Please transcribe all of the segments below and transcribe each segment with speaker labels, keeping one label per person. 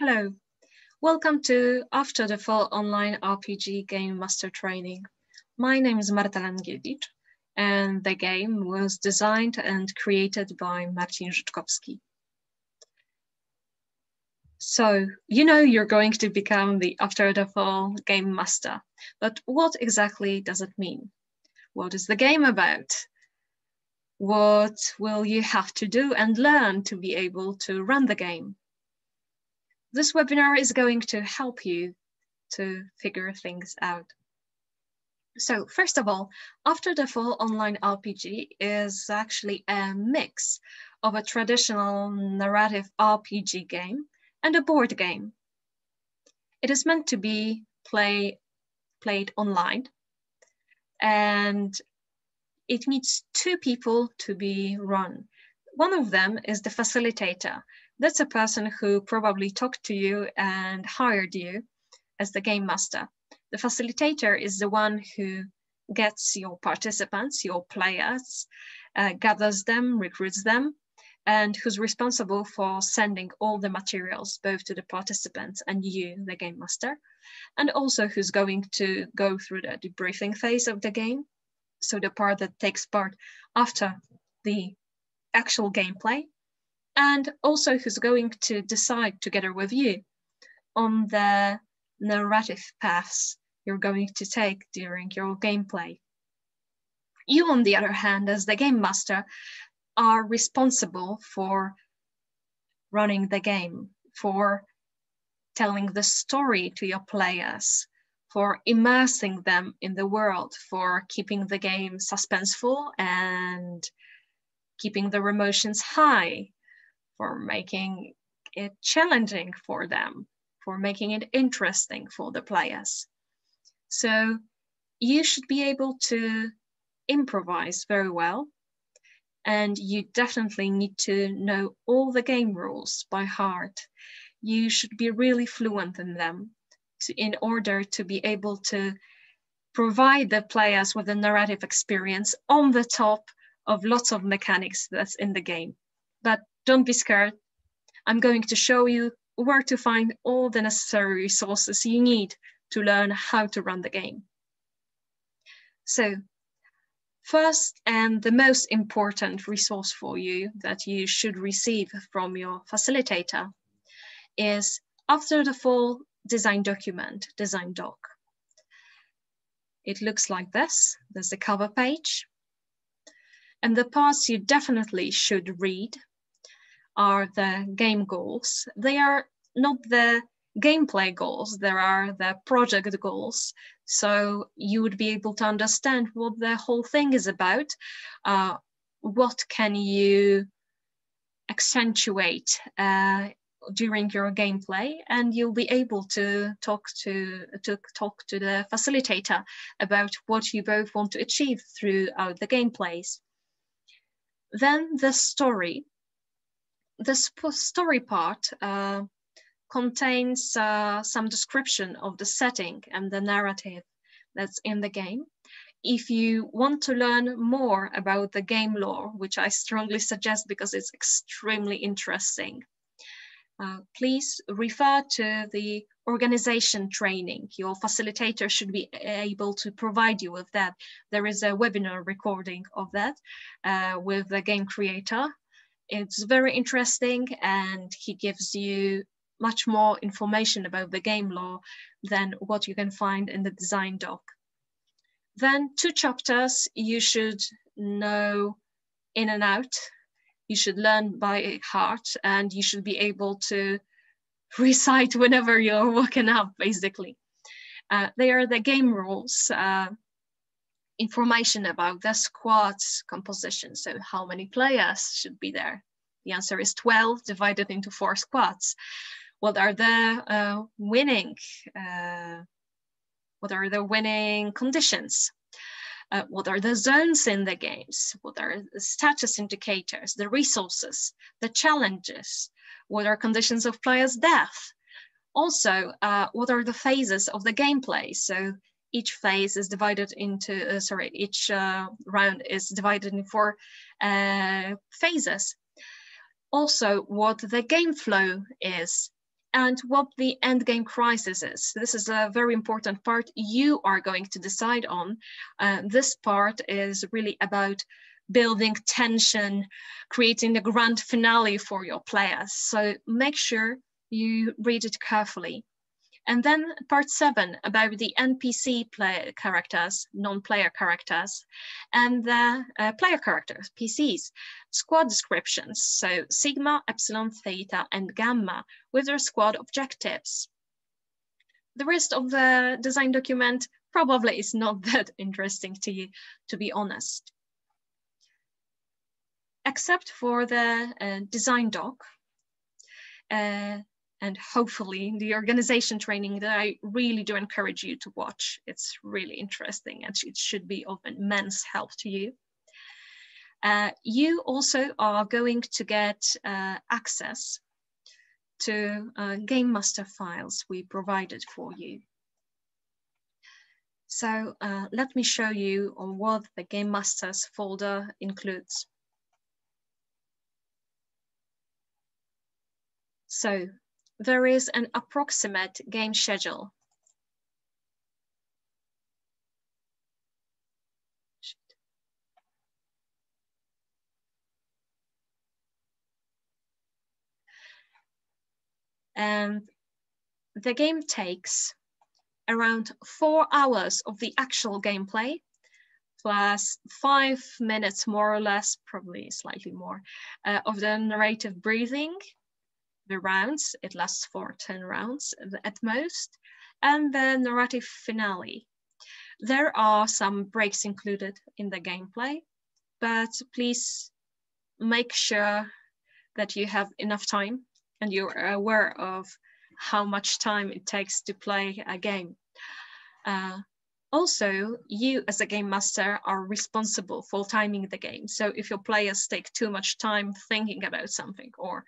Speaker 1: Hello, welcome to After the Fall online RPG Game Master Training. My name is Marta Langiewicz and the game was designed and created by Marcin Życzkowski. So, you know you're going to become the After the Fall Game Master, but what exactly does it mean? What is the game about? What will you have to do and learn to be able to run the game? This webinar is going to help you to figure things out. So first of all, After the Fall Online RPG is actually a mix of a traditional narrative RPG game and a board game. It is meant to be play, played online and it needs two people to be run. One of them is the facilitator. That's a person who probably talked to you and hired you as the game master. The facilitator is the one who gets your participants, your players, uh, gathers them, recruits them, and who's responsible for sending all the materials both to the participants and you, the game master, and also who's going to go through the debriefing phase of the game so the part that takes part after the actual gameplay, and also who's going to decide together with you on the narrative paths you're going to take during your gameplay. You, on the other hand, as the game master, are responsible for running the game, for telling the story to your players, for immersing them in the world, for keeping the game suspenseful and keeping their emotions high, for making it challenging for them, for making it interesting for the players. So you should be able to improvise very well. And you definitely need to know all the game rules by heart. You should be really fluent in them to, in order to be able to provide the players with a narrative experience on the top of lots of mechanics that's in the game. But don't be scared. I'm going to show you where to find all the necessary resources you need to learn how to run the game. So first and the most important resource for you that you should receive from your facilitator is after the Fall design document, design doc. It looks like this. There's the cover page. And the parts you definitely should read are the game goals. They are not the gameplay goals, there are the project goals. So you would be able to understand what the whole thing is about. Uh, what can you accentuate uh, during your gameplay and you'll be able to talk to, to talk to the facilitator about what you both want to achieve throughout the gameplays. Then the story. The story part uh, contains uh, some description of the setting and the narrative that's in the game. If you want to learn more about the game lore, which I strongly suggest because it's extremely interesting, uh, please refer to the organization training. Your facilitator should be able to provide you with that. There is a webinar recording of that uh, with the game creator. It's very interesting and he gives you much more information about the game lore than what you can find in the design doc. Then two chapters you should know in and out you should learn by heart and you should be able to recite whenever you're woken up, basically. Uh, they are the game rules, uh, information about the squad's composition. So how many players should be there? The answer is 12 divided into four squads. What are the uh, winning, uh, what are the winning conditions? uh, what are the zones in the games, what are the status indicators, the resources, the challenges, what are conditions of player's death. Also, uh, what are the phases of the gameplay? So each phase is divided into, uh, sorry, each uh, round is divided in four uh, phases. Also, what the game flow is, and what the end game crisis is. This is a very important part you are going to decide on. Uh, this part is really about building tension, creating the grand finale for your players. So make sure you read it carefully. And then part seven about the NPC characters, non-player characters, and the uh, player characters, PCs, squad descriptions, so Sigma, Epsilon, Theta, and Gamma with their squad objectives. The rest of the design document probably is not that interesting to you, to be honest. Except for the uh, design doc, uh, and hopefully the organization training that I really do encourage you to watch. It's really interesting and it should be of immense help to you. Uh, you also are going to get uh, access to uh, Game Master files we provided for you. So uh, let me show you on what the Game Masters folder includes. So there is an approximate game schedule. And the game takes around four hours of the actual gameplay plus five minutes more or less, probably slightly more, uh, of the narrative briefing the rounds. It lasts for 10 rounds at most. And the narrative finale. There are some breaks included in the gameplay, but please make sure that you have enough time and you're aware of how much time it takes to play a game. Uh, also, you as a game master are responsible for timing the game. So if your players take too much time thinking about something or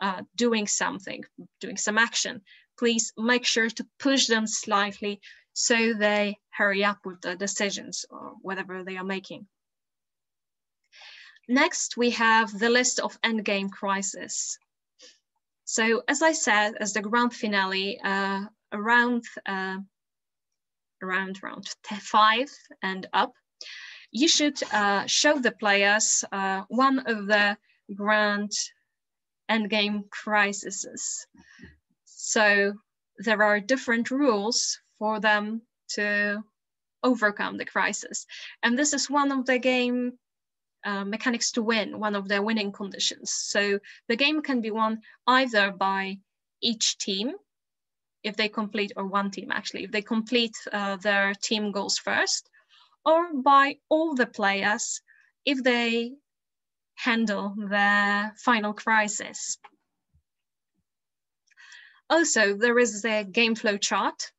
Speaker 1: uh, doing something, doing some action, please make sure to push them slightly so they hurry up with the decisions or whatever they are making. Next, we have the list of endgame crises. So as I said, as the grand finale, uh, around, uh, around round five and up, you should uh, show the players uh, one of the grand endgame crises. So there are different rules for them to overcome the crisis. And this is one of the game uh, mechanics to win, one of the winning conditions. So the game can be won either by each team, if they complete, or one team actually, if they complete uh, their team goals first, or by all the players if they handle the final crisis. Also, there is the game flow chart.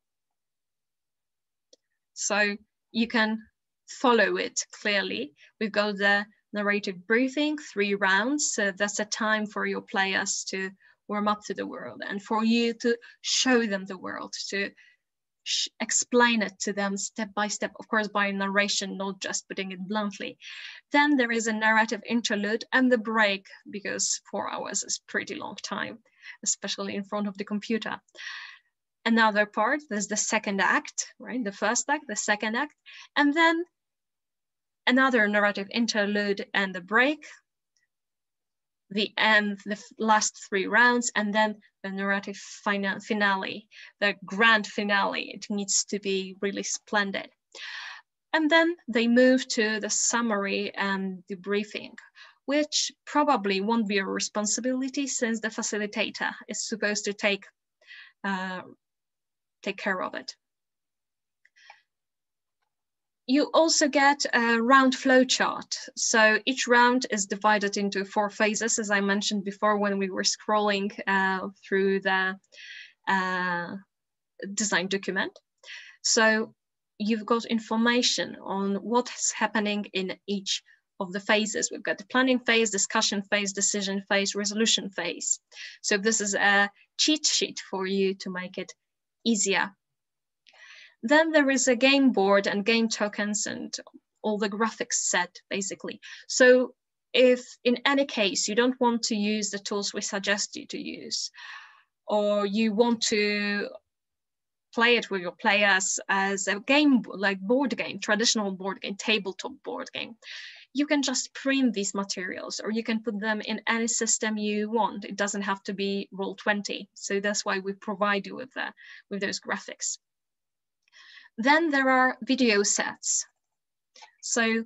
Speaker 1: So you can follow it clearly. We've got the narrative briefing, three rounds. So that's a time for your players to warm up to the world and for you to show them the world, to explain it to them step by step, of course, by narration, not just putting it bluntly. Then there is a narrative interlude and the break, because four hours is pretty long time, especially in front of the computer. Another part, there's the second act, right? The first act, the second act, and then another narrative interlude and the break, the end, the last three rounds, and then the narrative finale, the grand finale. It needs to be really splendid. And then they move to the summary and debriefing, which probably won't be a responsibility since the facilitator is supposed to take, uh, take care of it. You also get a round flow chart. So each round is divided into four phases, as I mentioned before when we were scrolling uh, through the uh, design document. So you've got information on what's happening in each of the phases. We've got the planning phase, discussion phase, decision phase, resolution phase. So this is a cheat sheet for you to make it easier then there is a game board and game tokens and all the graphics set basically. So if in any case you don't want to use the tools we suggest you to use, or you want to play it with your players as a game, like board game, traditional board game, tabletop board game, you can just print these materials or you can put them in any system you want. It doesn't have to be Roll20. So that's why we provide you with, the, with those graphics. Then there are video sets. So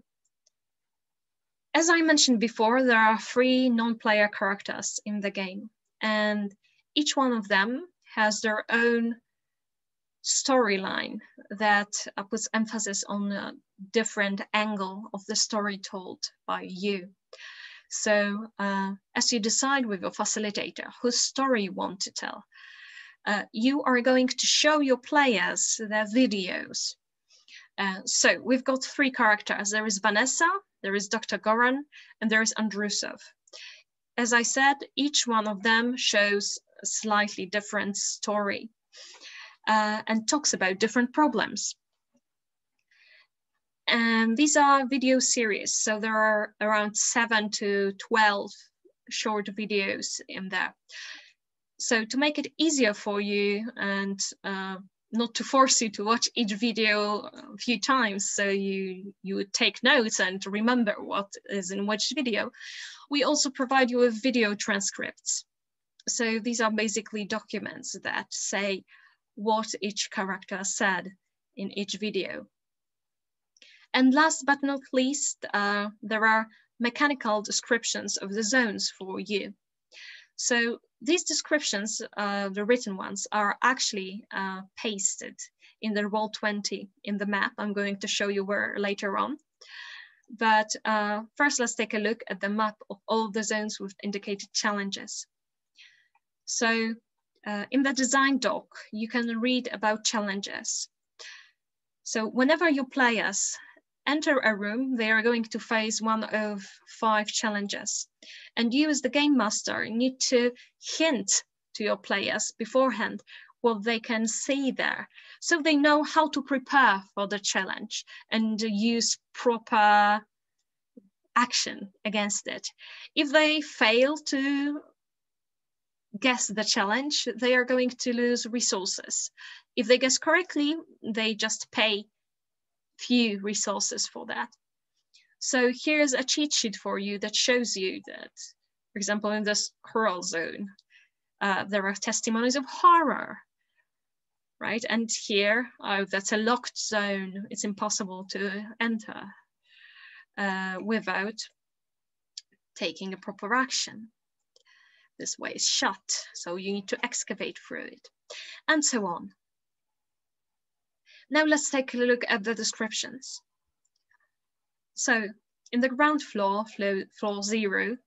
Speaker 1: as I mentioned before, there are three non-player characters in the game and each one of them has their own storyline that puts emphasis on a different angle of the story told by you. So uh, as you decide with your facilitator whose story you want to tell, uh, you are going to show your players their videos. Uh, so we've got three characters. There is Vanessa, there is Dr. Goran, and there is Andrusov. As I said, each one of them shows a slightly different story uh, and talks about different problems. And these are video series. So there are around seven to 12 short videos in there. So to make it easier for you and uh, not to force you to watch each video a few times so you you would take notes and remember what is in which video we also provide you with video transcripts so these are basically documents that say what each character said in each video. And last but not least, uh, there are mechanical descriptions of the zones for you. So these descriptions, uh, the written ones, are actually uh, pasted in the Roll20 in the map. I'm going to show you where later on. But uh, first, let's take a look at the map of all the zones with indicated challenges. So uh, in the design doc, you can read about challenges. So whenever your players enter a room, they are going to face one of five challenges. And you as the game master need to hint to your players beforehand what they can see there. So they know how to prepare for the challenge and use proper action against it. If they fail to guess the challenge, they are going to lose resources. If they guess correctly, they just pay few resources for that. So here's a cheat sheet for you that shows you that, for example, in this coral zone, uh, there are testimonies of horror, right? And here, oh, that's a locked zone. It's impossible to enter uh, without taking a proper action this way is shut, so you need to excavate through it, and so on. Now let's take a look at the descriptions. So in the ground floor, floor, floor zero,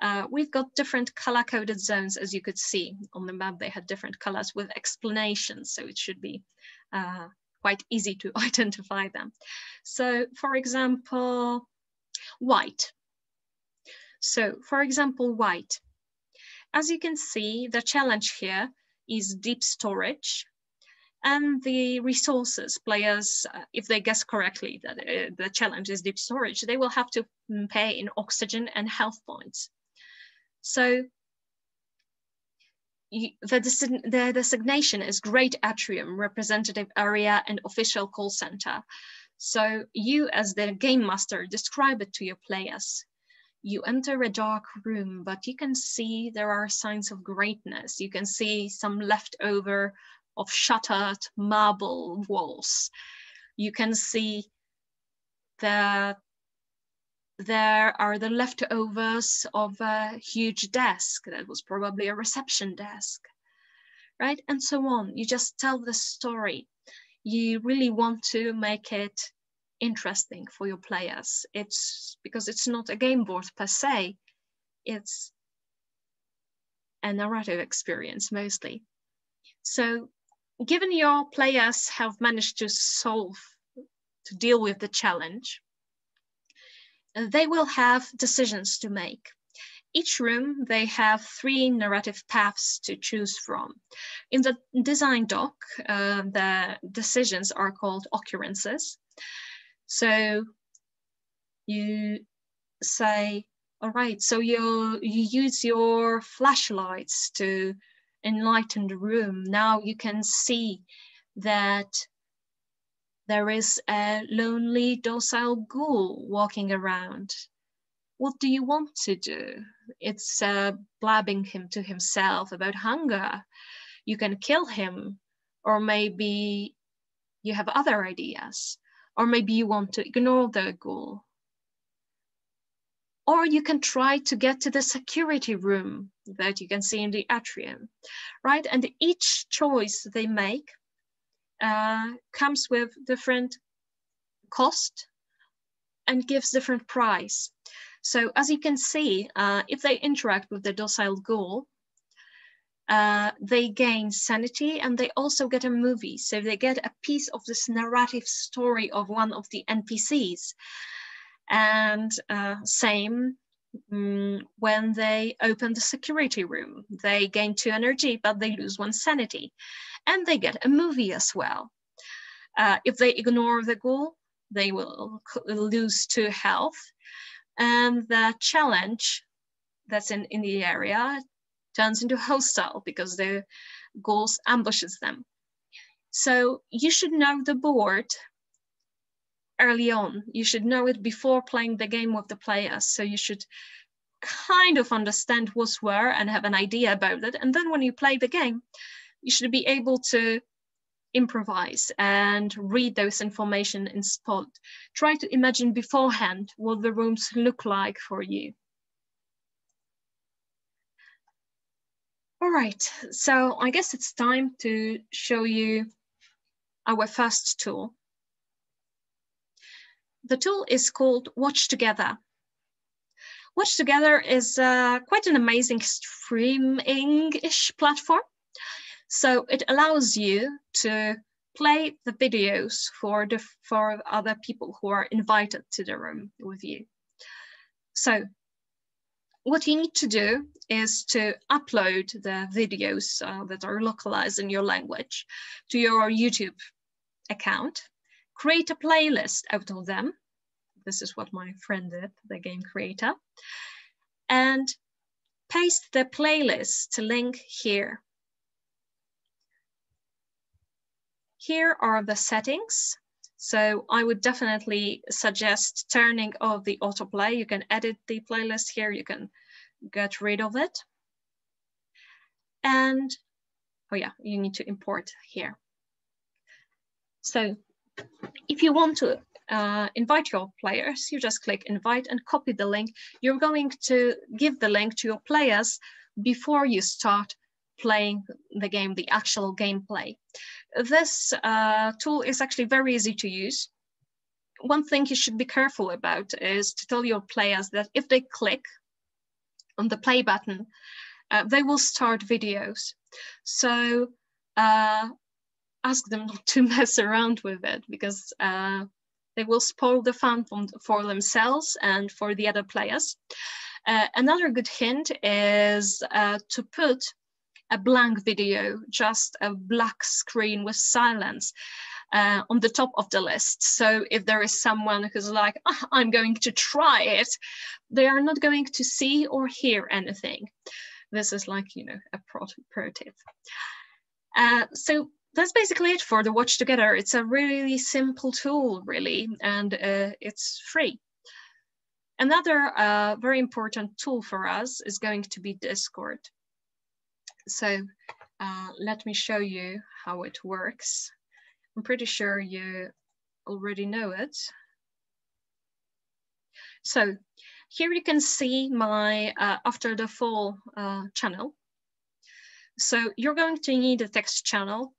Speaker 1: uh, we've got different color coded zones, as you could see on the map, they had different colors with explanations, so it should be uh, quite easy to identify them. So for example, white. So for example, white, as you can see, the challenge here is deep storage and the resources players, uh, if they guess correctly that uh, the challenge is deep storage, they will have to mm, pay in oxygen and health points. So the, the designation is Great Atrium, Representative Area and Official Call Center. So you as the game master describe it to your players you enter a dark room, but you can see there are signs of greatness. You can see some leftover of shattered marble walls. You can see that there are the leftovers of a huge desk that was probably a reception desk, right? And so on. You just tell the story. You really want to make it interesting for your players. It's because it's not a game board per se, it's a narrative experience mostly. So given your players have managed to solve, to deal with the challenge, they will have decisions to make. Each room, they have three narrative paths to choose from. In the design doc, uh, the decisions are called occurrences. So you say, all right, so you you use your flashlights to enlightened room. Now you can see that there is a lonely, docile ghoul walking around. What do you want to do? It's uh, blabbing him to himself about hunger. You can kill him, or maybe you have other ideas, or maybe you want to ignore the ghoul. Or you can try to get to the security room that you can see in the atrium, right? And each choice they make uh, comes with different cost and gives different price. So as you can see, uh, if they interact with the docile ghoul, uh, they gain sanity and they also get a movie. So they get a piece of this narrative story of one of the NPCs. And uh, same um, when they open the security room, they gain two energy, but they lose one sanity and they get a movie as well. Uh, if they ignore the ghoul, they will lose two health. And the challenge that's in, in the area turns into hostile because the ghouls ambushes them. So you should know the board early on. You should know it before playing the game with the players. So you should kind of understand what's where and have an idea about it. And then when you play the game, you should be able to improvise and read those information in spot. Try to imagine beforehand what the rooms look like for you. All right, so I guess it's time to show you our first tool. The tool is called Watch Together. Watch Together is uh, quite an amazing streaming-ish platform so it allows you to play the videos for, the, for other people who are invited to the room with you. So what you need to do is to upload the videos uh, that are localized in your language to your YouTube account, create a playlist out of them. This is what my friend did, the game creator, and paste the playlist to link here Here are the settings. So I would definitely suggest turning off the autoplay. You can edit the playlist here. You can get rid of it. And, oh yeah, you need to import here. So if you want to uh, invite your players, you just click invite and copy the link. You're going to give the link to your players before you start playing the game, the actual gameplay. This uh, tool is actually very easy to use. One thing you should be careful about is to tell your players that if they click on the play button, uh, they will start videos. So uh, ask them not to mess around with it because uh, they will spoil the fun for themselves and for the other players. Uh, another good hint is uh, to put a blank video, just a black screen with silence uh, on the top of the list. So if there is someone who's like, oh, I'm going to try it, they are not going to see or hear anything. This is like, you know, a pro, pro tip. Uh, so that's basically it for the Watch Together. It's a really simple tool, really, and uh, it's free. Another uh, very important tool for us is going to be Discord. So uh, let me show you how it works. I'm pretty sure you already know it. So here you can see my uh, After the Fall uh, channel. So you're going to need a text channel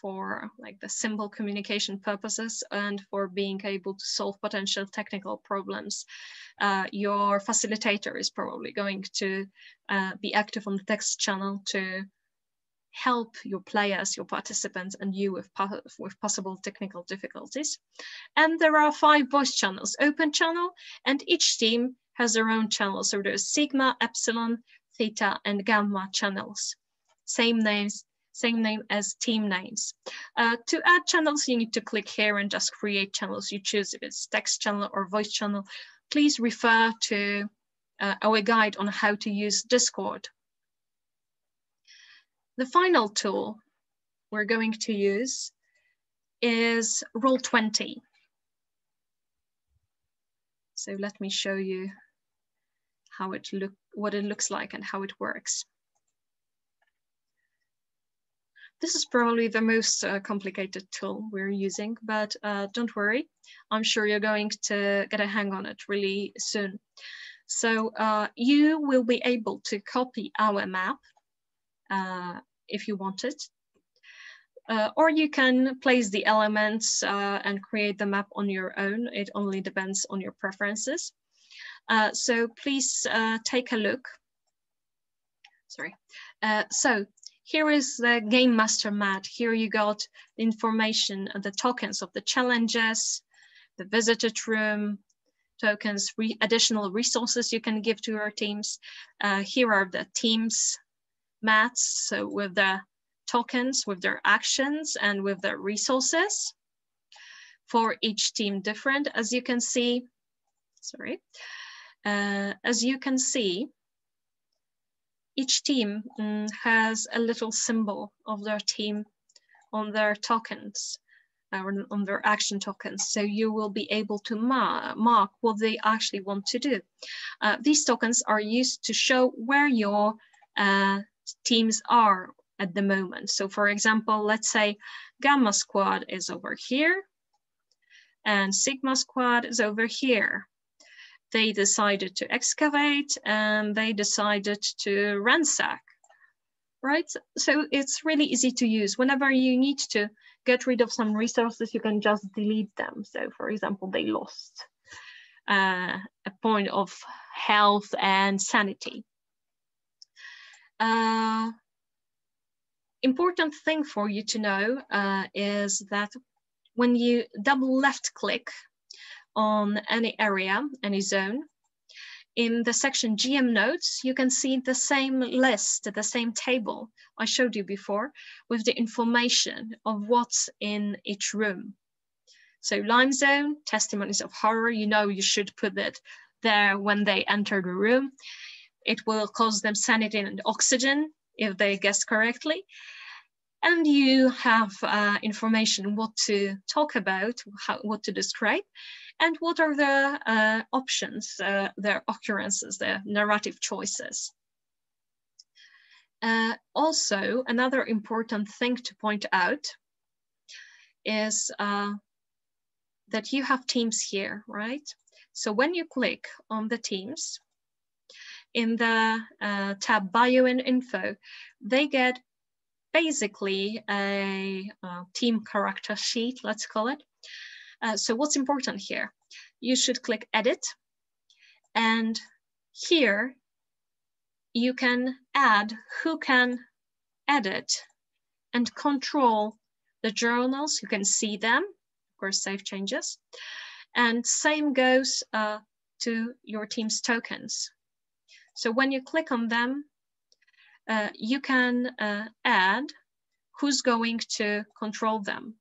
Speaker 1: for like the simple communication purposes and for being able to solve potential technical problems. Uh, your facilitator is probably going to uh, be active on the text channel to help your players, your participants, and you with, with possible technical difficulties. And there are five voice channels, open channel, and each team has their own channel. So there's Sigma, Epsilon, Theta, and Gamma channels. Same names, same name as team names. Uh, to add channels, you need to click here and just create channels. You choose if it's text channel or voice channel. Please refer to uh, our guide on how to use Discord. The final tool we're going to use is Roll20. So let me show you how it look, what it looks like and how it works. This is probably the most uh, complicated tool we're using, but uh, don't worry. I'm sure you're going to get a hang on it really soon. So uh, you will be able to copy our map uh, if you want it. Uh, or you can place the elements uh, and create the map on your own. It only depends on your preferences. so please take a look. Sorry. so here is the game master mat. Here you got information, and the tokens of the challenges, the visited room, tokens, re additional resources you can give to your teams. Uh, here are the teams mats, so with the tokens, with their actions and with their resources for each team different. As you can see, sorry, uh, as you can see, each team um, has a little symbol of their team on their tokens uh, or on their action tokens. So you will be able to ma mark what they actually want to do. Uh, these tokens are used to show where your uh, teams are at the moment. So for example, let's say Gamma Squad is over here and Sigma Squad is over here they decided to excavate and they decided to ransack, right? So it's really easy to use. Whenever you need to get rid of some resources, you can just delete them. So for example, they lost uh, a point of health and sanity. Uh, important thing for you to know uh, is that when you double left click on any area, any zone. In the section GM notes, you can see the same list, the same table I showed you before with the information of what's in each room. So Lime Zone, Testimonies of Horror, you know you should put it there when they enter the room. It will cause them sanity and oxygen if they guess correctly. And you have uh, information what to talk about, how, what to describe and what are the uh, options, uh, the occurrences, their narrative choices. Uh, also, another important thing to point out is uh, that you have teams here, right? So when you click on the teams, in the uh, tab bio and info, they get basically a, a team character sheet, let's call it, uh, so what's important here? You should click edit and here you can add who can edit and control the journals. You can see them, of course, save changes. And same goes uh, to your team's tokens. So when you click on them, uh, you can uh, add who's going to control them.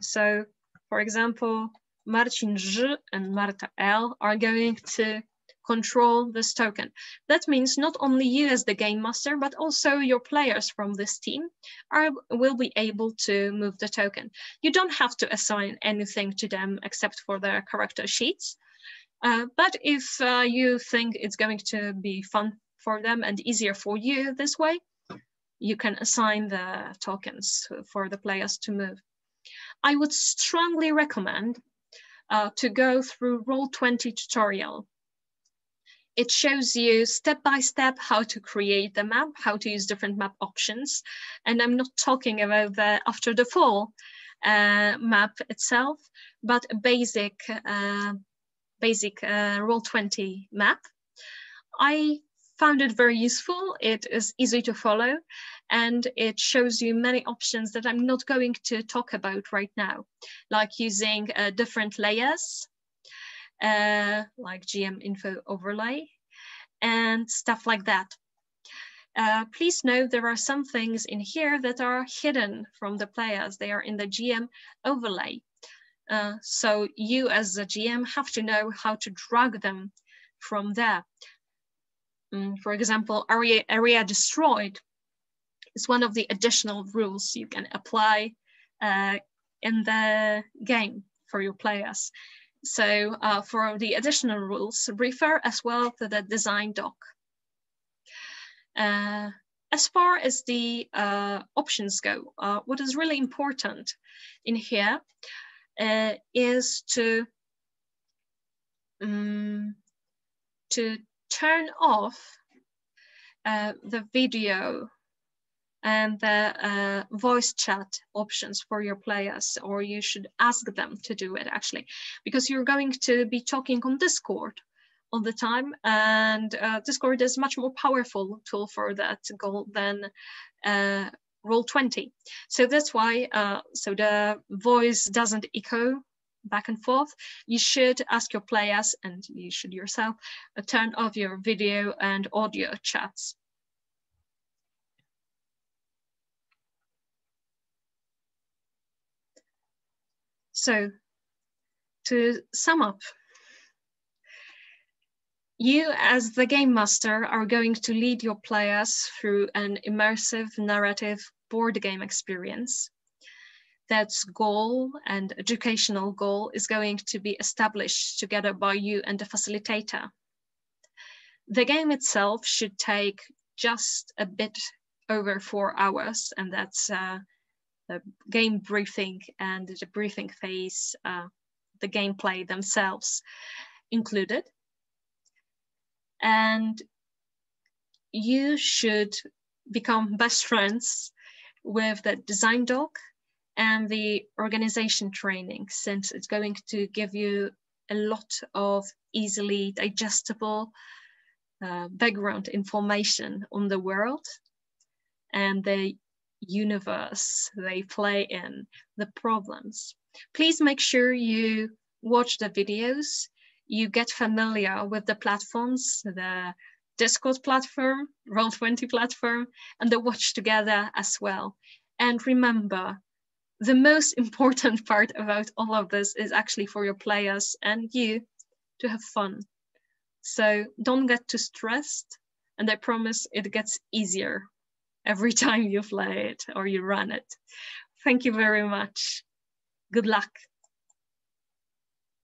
Speaker 1: So for example, Marcin Ż and Marta L are going to control this token. That means not only you as the game master, but also your players from this team are will be able to move the token. You don't have to assign anything to them except for their character sheets. Uh, but if uh, you think it's going to be fun for them and easier for you this way, you can assign the tokens for the players to move. I would strongly recommend uh, to go through Roll20 tutorial. It shows you step by step how to create the map, how to use different map options. And I'm not talking about the after the fall uh, map itself, but a basic, uh, basic uh, Roll20 map. I found it very useful. It is easy to follow and it shows you many options that I'm not going to talk about right now, like using uh, different layers, uh, like GM info overlay and stuff like that. Uh, please note there are some things in here that are hidden from the players. They are in the GM overlay. Uh, so you as a GM have to know how to drag them from there. Um, for example, area, area destroyed is one of the additional rules you can apply uh, in the game for your players. So uh, for the additional rules, refer as well to the design doc. Uh, as far as the uh, options go, uh, what is really important in here uh, is to um, to turn off uh, the video and the uh, voice chat options for your players, or you should ask them to do it actually, because you're going to be talking on Discord all the time, and uh, Discord is much more powerful tool for that goal than uh, Roll20. So that's why, uh, so the voice doesn't echo back and forth, you should ask your players and you should yourself uh, turn off your video and audio chats. So to sum up, you as the game master are going to lead your players through an immersive narrative board game experience that's goal and educational goal is going to be established together by you and the facilitator. The game itself should take just a bit over four hours, and that's uh, the game briefing and the briefing phase, uh, the gameplay themselves included. And you should become best friends with the design doc and the organization training, since it's going to give you a lot of easily digestible uh, background information on the world and the universe they play in, the problems. Please make sure you watch the videos, you get familiar with the platforms, the Discord platform, Roll20 platform, and the Watch Together as well. And remember, the most important part about all of this is actually for your players and you to have fun. So don't get too stressed. And I promise it gets easier every time you play it or you run it. Thank you very much. Good luck.